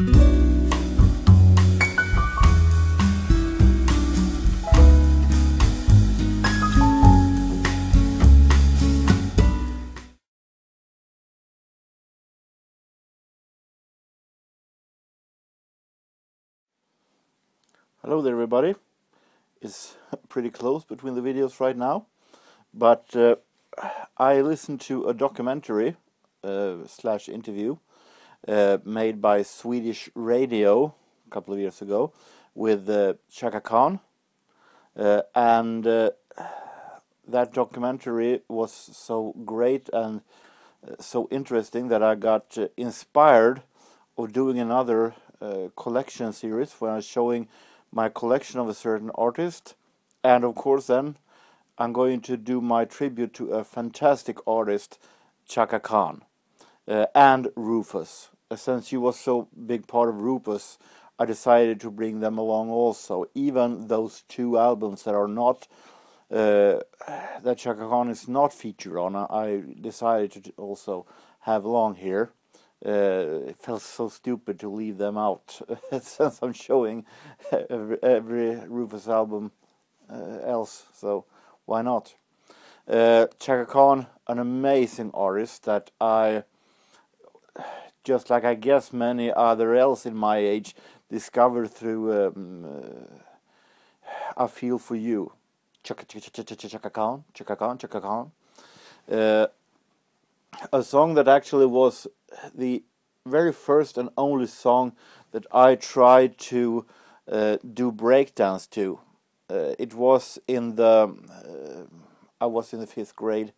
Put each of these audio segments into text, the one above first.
Hello there everybody. It's pretty close between the videos right now, but uh, I listened to a documentary uh, slash interview uh, made by Swedish Radio a couple of years ago with uh, Chaka Khan, uh, and uh, that documentary was so great and so interesting that I got inspired of doing another collection series where I'm showing my collection of a certain artist. And of course then I'm going to do my tribute to a fantastic artist Chaka Khan uh, and Rufus. uh, since he was so big part of Rufus I decided to bring them along also. Even those two albums that are not uh, that Chaka Khan is not featured on I decided to also have along here. Uh, it felt so stupid to leave them out. Since I'm showing every, every Rufus album uh, else, so why not? Uh, Chaka Khan, an amazing artist that I, just like I guess many other else in my age, discovered through um, uh, I Feel For You. Chaka, Chaka, Chaka. Uh, a song that actually was the very first and only song that I tried to uh, do breakdance to. Uh, it was in the uh, I was in the fifth grade,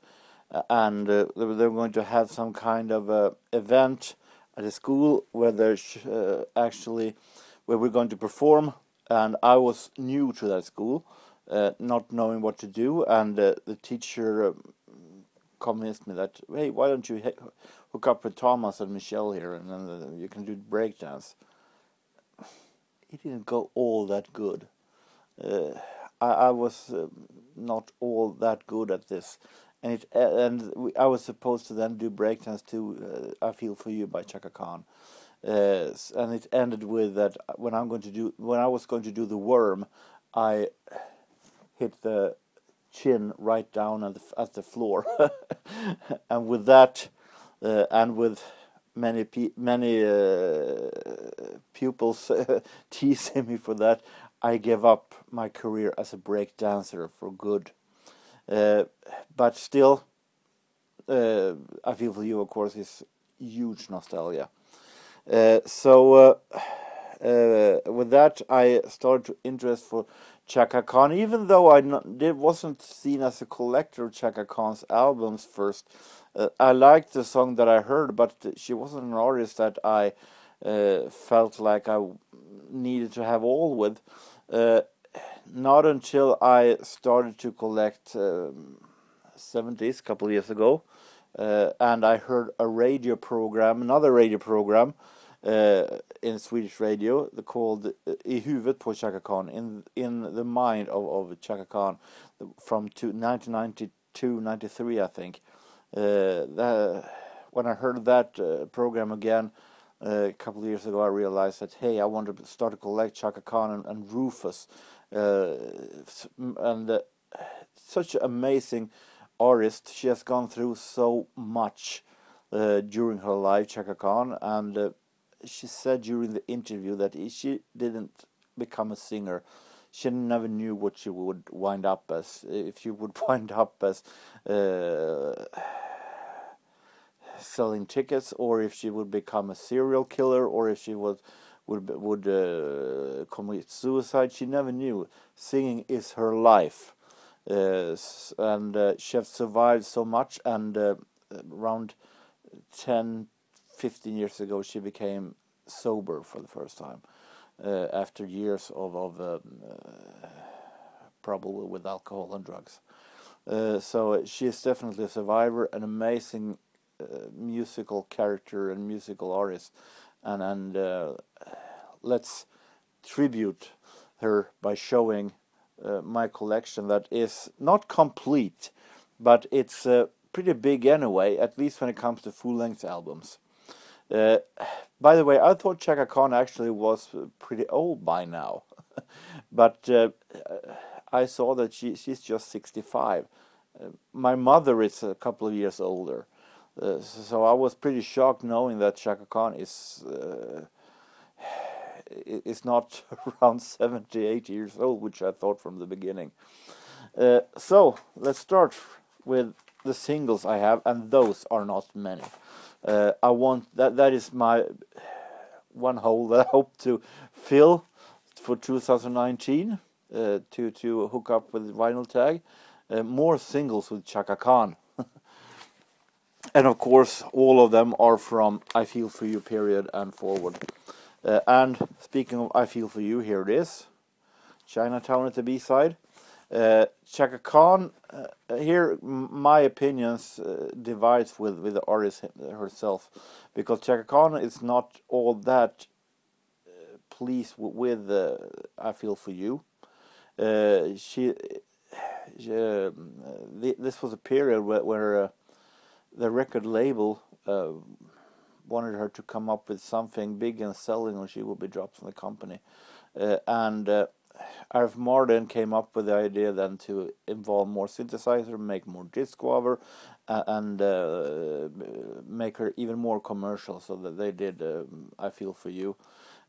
uh, and uh, they were going to have some kind of a event at a school where there's uh, actually where we're going to perform, and I was new to that school, not knowing what to do, and the teacher um, convinced me that hey, why don't you hook up with Thomas and Michelle here, and then uh, you can do breakdance. It didn't go all that good. Uh, I, I, was uh, not all that good at this, and it and we, I was supposed to then do breakdance to uh, "I Feel for You" by Chaka Khan. Uh, and it ended with that when I'm going to do when I was going to do the worm, I hit the chin right down at the, at the floor, and with that, uh, and with many many uh, pupils teasing me for that, I gave up my career as a break dancer for good. Uh, but still, uh, I feel for you, of course, is huge nostalgia. Uh, so with that, I started to interest for Chaka Khan, even though I wasn't seen as a collector of Chaka Khan's albums first. Uh, I liked the song that I heard, but she wasn't an artist that I uh, felt like I needed to have all with. Uh, not until I started to collect um, 70s a couple years ago, uh, and I heard a radio program, another radio program uh, in Swedish radio the called uh, I huvudet på Chaka Khan, in, in the mind of, of Chaka Khan, from 1992, 93 I think. Uh, that, when I heard that uh, program again uh, a couple of years ago, I realized that hey, I want to start to collect Chaka Khan and, and Rufus, Uh, and uh, such an amazing artist. She has gone through so much uh, during her life, Chaka Khan, and she said during the interview that if she didn't become a singer she never knew what she would wind up as. If she would wind up as uh, selling tickets, or if she would become a serial killer, or if she would would would uh, commit suicide, she never knew. Singing is her life, uh, and uh, she has survived so much. And uh, around 10, 15 years ago, she became sober for the first time uh, after years of, of um, uh, probably with alcohol and drugs. So she is definitely a survivor, an amazing musical character and musical artist, and and let's tribute her by showing uh, my collection that is not complete, but it's uh, pretty big anyway, at least when it comes to full length albums. Uh, by the way, I thought Chaka Khan actually was pretty old by now, but uh, I saw that she she's just 65. Uh, my mother is a couple of years older, uh, so I was pretty shocked knowing that Chaka Khan is uh, is not around 70, 80 years old, which I thought from the beginning. Uh, so let's start with the singles I have, and those are not many. Uh, I want that that is my one hole that I hope to fill for 2019 uh, to to hook up with Vinyl Tag. More singles with Chaka Khan. And of course, all of them are from I Feel For You period and forward. Uh, and speaking of I Feel For You, here it is. Chinatown at the B-side. Uh, Chaka Khan, uh, here my opinions uh, divides with, with the artist herself. Because Chaka Khan is not all that uh, pleased with, with I Feel For You. Uh, she um, this was a period where, where uh, the record label uh, wanted her to come up with something big and selling, or she would be dropped from the company. Uh, and uh, Arif Mardin came up with the idea then to involve more synthesizer, make more disc over, uh, and uh, make her even more commercial. So that they did um, "I Feel for You."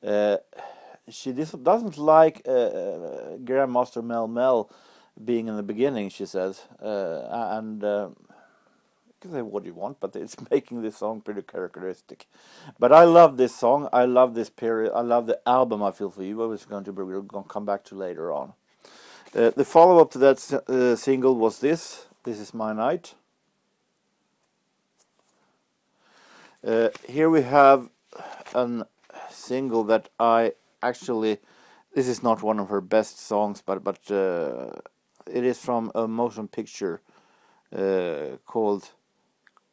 Uh, she doesn't like uh, Grandmaster Melle Mel being in the beginning, she says, uh, and uh, can say what you want, but it's making this song pretty characteristic. But I love this song. I love this period. I love the album. I feel for you. I was going to we're going to come back to later on. Uh, the follow up to that uh, single was this. This is my night. Uh, here we have a single that I actually. This is not one of her best songs, but but uh, it is from a motion picture uh, called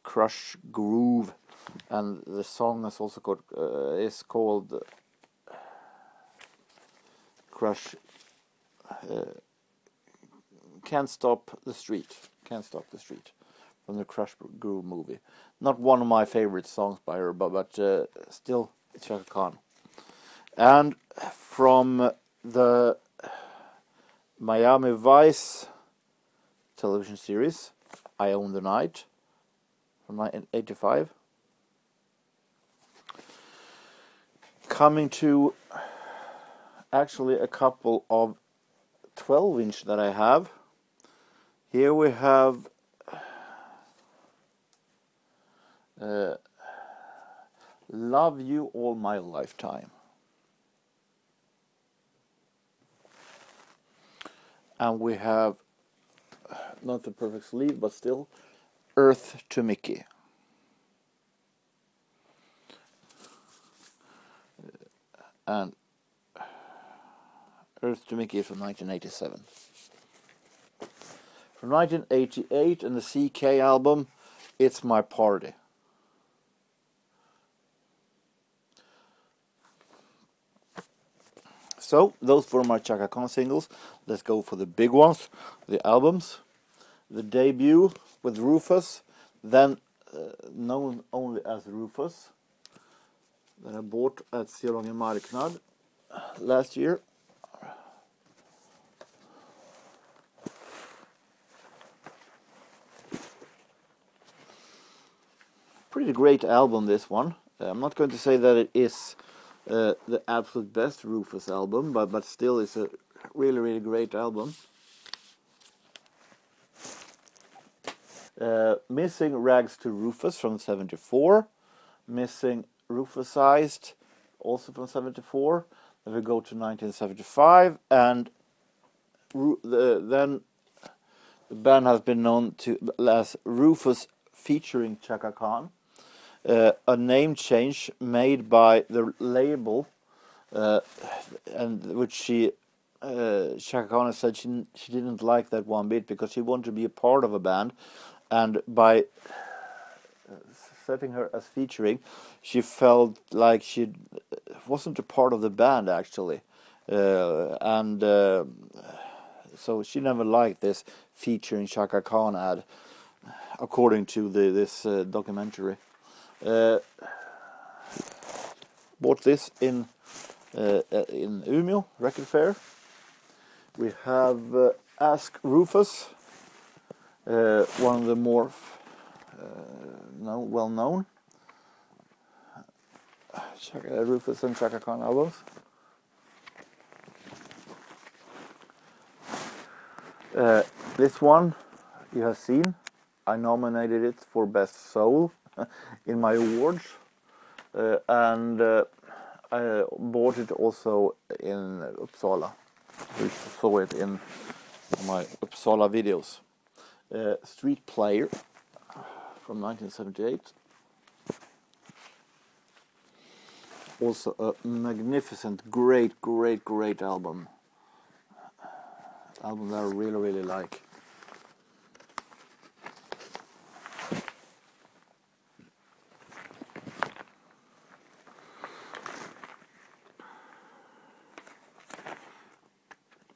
Krush Groove, and the song is also called uh, is called Crush. Uh, Can't stop the street. Can't stop the street, from the Krush Groove movie. Not one of my favorite songs by her, but but uh, still it's Chaka Khan. And from the Miami Vice television series, I Own the Night, from 1985. Coming to actually a couple of 12 inch that I have. Here we have uh, Love You All My Lifetime. and we have not the perfect sleeve but still Earth to Mickey uh, and Earth to Mickey from 1987 from 1988 and the CK album It's My Party So those were my Chaka Khan singles. Let's go for the big ones, the albums. The debut with Rufus, then uh, known only as Rufus, that I bought at Sierlånga Marknad last year. Pretty great album this one. Uh, I'm not going to say that it is uh, the absolute best Rufus album, but but still it's a really really great album. Uh, missing Rags to Rufus from 74, Missing Rufusized also from 74. Then we go to 1975 and the, then the band has been known to as Rufus featuring Chaka Khan. Uh, a name change made by the label, uh, and which she uh, Chaka Khan said she she didn't like that one bit because she wanted to be a part of a band, and by setting her as featuring, she felt like she wasn't a part of the band actually, uh, and uh, so she never liked this featuring Chaka Khan ad, according to the this uh, documentary. Uh, bought this in uh, uh, in Umeå Record Fair. We have Ask Rufus, uh, one of the more no, well known Rufus and Chaka Khan albums. Uh, this one you have seen. I nominated it for Best Soul in my awards, uh, and uh, I bought it also in Uppsala. We saw it in my Uppsala videos. Uh, Street Player from 1978. Also a magnificent, great, great, great album. Album that I really, really like.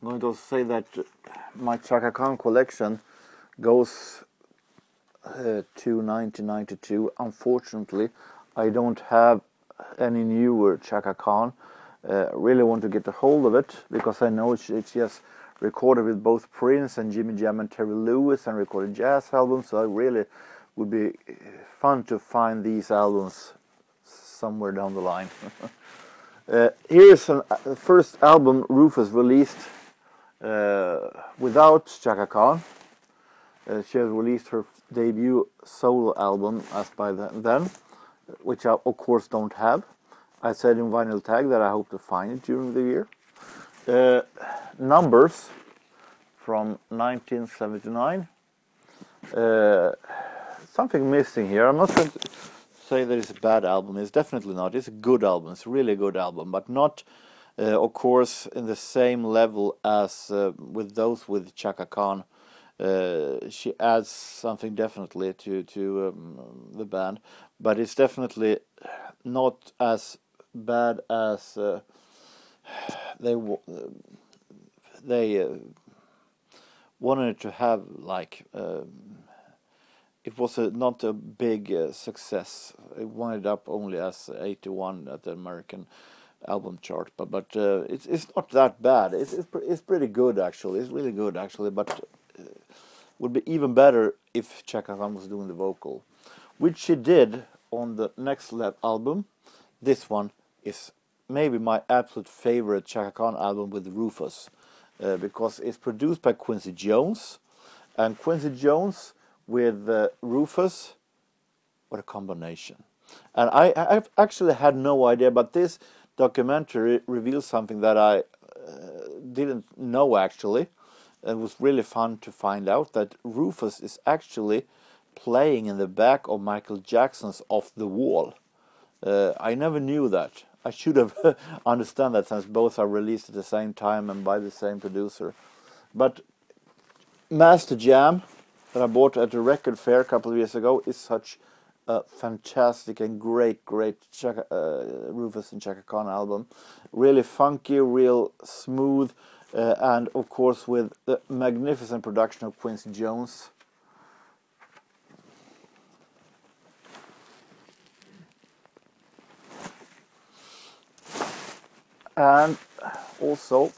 I'm going to say that my Chaka Khan collection goes uh, to 1992. Unfortunately, I don't have any newer Chaka Khan. Uh, really want to get a hold of it because I know it's, it's just recorded with both Prince and Jimmy Jam and Terry Lewis and recorded jazz albums. So I really would be fun to find these albums somewhere down the line. uh, here's an, uh, the first album Rufus released uh, without Chaka Khan. Uh, she has released her debut solo album as by then, which I of course don't have. I said in Vinyl Tag that I hope to find it during the year. Uh, numbers from 1979. Uh, something missing here. I'm not going to say that it's a bad album. It's definitely not. It's a good album. It's a really good album, but not, uh, of course, in the same level as uh, with those with Chaka Khan. Uh, she adds something definitely to to um, the band, but it's definitely not as bad as uh, they they uh, wanted to have like um, it was a, not a big uh, success. It wound up only as 81 at the American album chart, but but uh, it's it's not that bad. It's it's, it's pretty good actually. It's really good actually, but would be even better if Chaka Khan was doing the vocal, which she did on the next lab album. This one is maybe my absolute favorite Chaka Khan album with Rufus, uh, because it's produced by Quincy Jones, and Quincy Jones with uh, Rufus, what a combination! And I, I've actually had no idea, but this documentary reveals something that I uh, didn't know actually it was really fun to find out that Rufus is actually playing in the back of Michael Jackson's Off the Wall. Uh, I never knew that. I should have understand that since both are released at the same time and by the same producer. But Master Jam that I bought at the record fair a couple of years ago is such a fantastic and great, great Chaka, uh, Rufus and Chaka Khan album. Really funky, real smooth, uh, and of course with the magnificent production of Quincy Jones. And also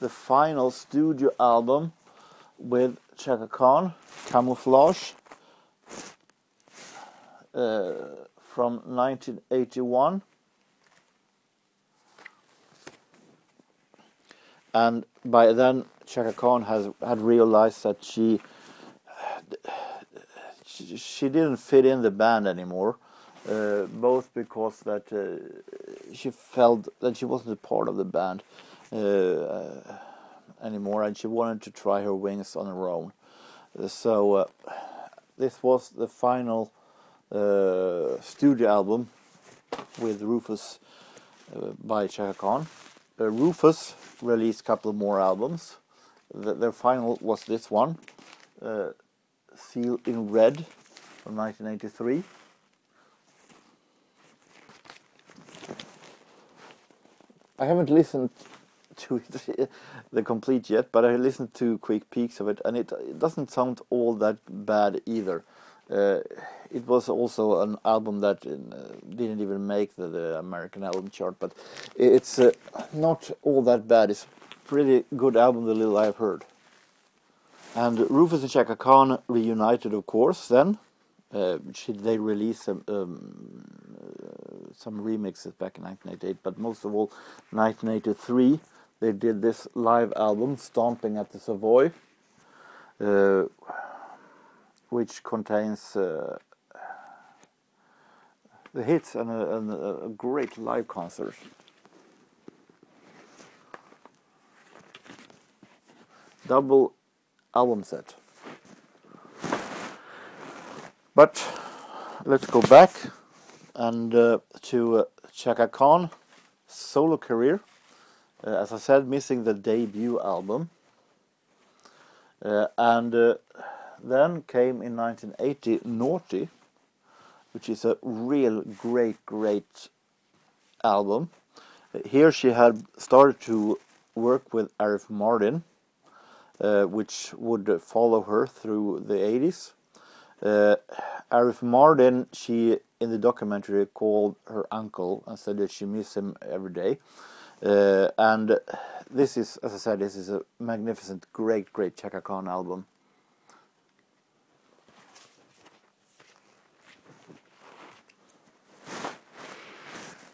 the final studio album with Chaka Khan, Camouflage, uh, from 1981. And by then Chaka Khan has had realized that she, she, didn't fit in the band anymore, uh, both because that uh, she felt that she wasn't a part of the band uh, anymore, and she wanted to try her wings on her own. So uh, this was the final uh, studio album with Rufus uh, by Chaka Khan. Rufus released a couple more albums. The, their final was this one, uh, Seal in Red from 1983. I haven't listened to it, the complete yet, but I listened to quick peeks of it, and it, it doesn't sound all that bad either. Uh, it was also an album that uh, didn't even make the, the, American album chart, but it's uh, not all that bad. It's a pretty good album, the little I've heard. And Rufus and Chaka Khan reunited, of course, then. Uh, they released some, um, uh, some remixes back in 1988, but most of all, 1983, they did this live album, Stomping at the Savoy, which contains uh, the hits and a, and a great live concert. Double album set. But let's go back and uh, to uh, Chaka Khan solo career. Uh, as I said, missing the debut album. Uh, and uh, then came in 1980 Naughty, which is a real great, great album. Here she had started to work with Arif Mardin, uh, which would follow her through the 80s. Uh, Arif Mardin, she in the documentary called her uncle and said that she missed him every day. Uh, and this is, as I said, this is a magnificent, great, great Chaka Khan album.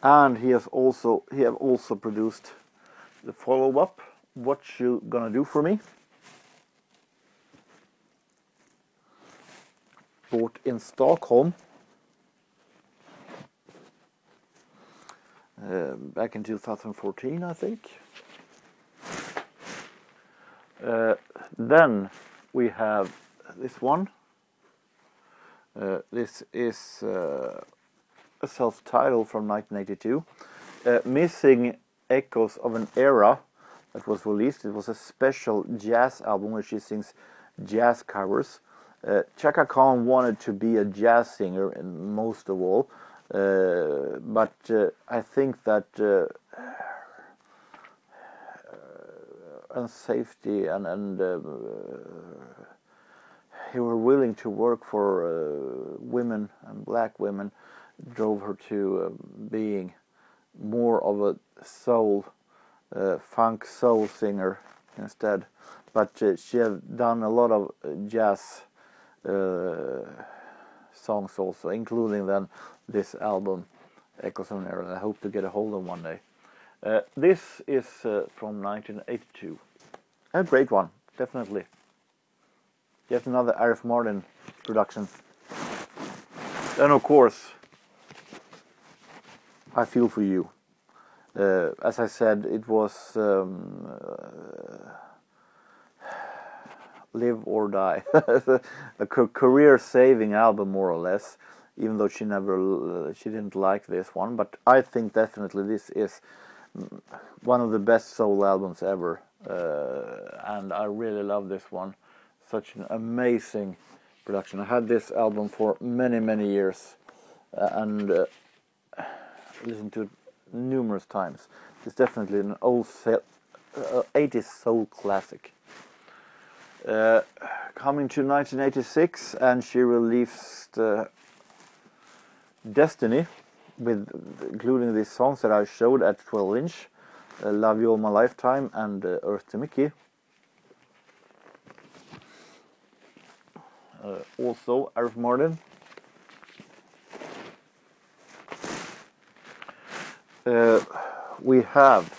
And he has also he have also produced the follow up. What you gonna do for me? bought in Stockholm uh, back in 2014, I think. Uh, then we have this one. Uh, this is uh, a self-titled from 1982, uh, missing echoes of an era that was released. It was a special jazz album where she sings jazz covers uh, Chaka Khan wanted to be a jazz singer, and most of all, uh, but uh, I think that uh, uh unsafety and and uh, he were willing to work for uh, women and black women drove her to being more of a soul funk soul singer instead but she had done a lot of jazz uh, songs also, including then this album, Echoes of an Era. I hope to get a hold of one day. Uh, this is uh, from 1982. A great one, definitely. Yet another Arif Mardin production. Then, of course, I Feel For You. Uh, as I said, it was um, uh, live or die. a career-saving album, more or less. Even though she never, uh, she didn't like this one, but I think definitely this is one of the best soul albums ever, uh, and I really love this one. Such an amazing production. I had this album for many, many years, uh, and uh, listened to it numerous times. It's definitely an old 80s uh, soul classic. Uh, coming to 1986 and she released uh, Destiny with including these songs that I showed at 12 inch uh, Love You All My Lifetime and uh, Earth to Mickey uh, also Arif Mardin we have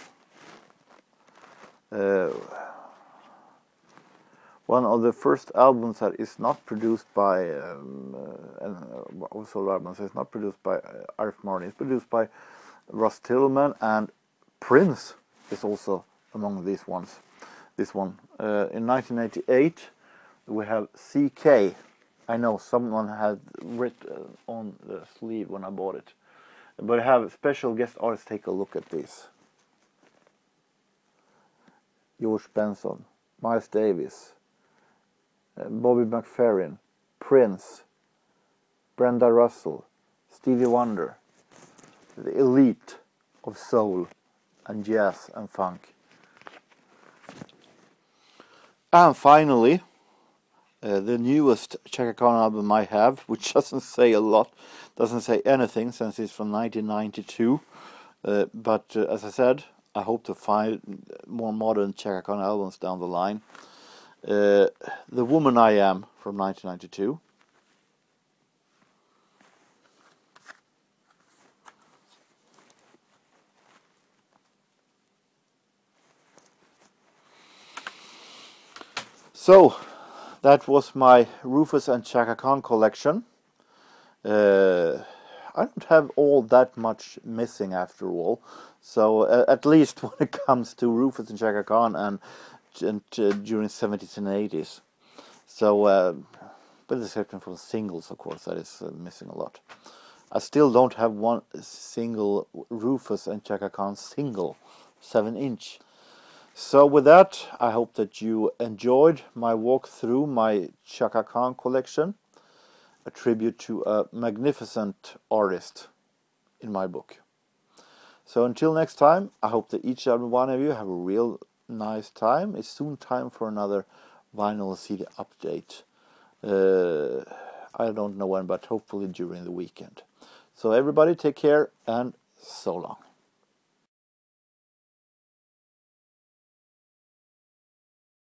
one of the first albums that is not produced by um, uh, uh, solo albums is not produced by uh, Arif Mardin. It's produced by Russ Titelman and Prince is also among these ones. This one uh, in 1988 we have CK. I know someone had written on the sleeve when I bought it, but have special guest artists take a look at this. George Benson, Miles Davis, uh, Bobby McFerrin, Prince, Brenda Russell, Stevie Wonder, the elite of soul and jazz and funk. And finally, uh, the newest Chaka Khan album I have, which doesn't say a lot, doesn't say anything since it's from 1992. Uh, but uh, as I said, I hope to find more modern Chaka Khan albums down the line. Uh, the Woman I Am from 1992. So, that was my Rufus and Chaka Khan collection. Uh, I don't have all that much missing after all. So uh, at least when it comes to Rufus and Chaka Khan and, and uh, during 70s and 80s. So, uh, with the exception from singles, of course, that is uh, missing a lot. I still don't have one single Rufus and Chaka Khan single, 7 inch. So with that, I hope that you enjoyed my walk through my Chaka Khan collection, a tribute to a magnificent artist in my book. So until next time, I hope that each and every one of you have a real nice time. It's soon time for another vinyl CD update. Uh, I don't know when, but hopefully during the weekend. So everybody take care and so long.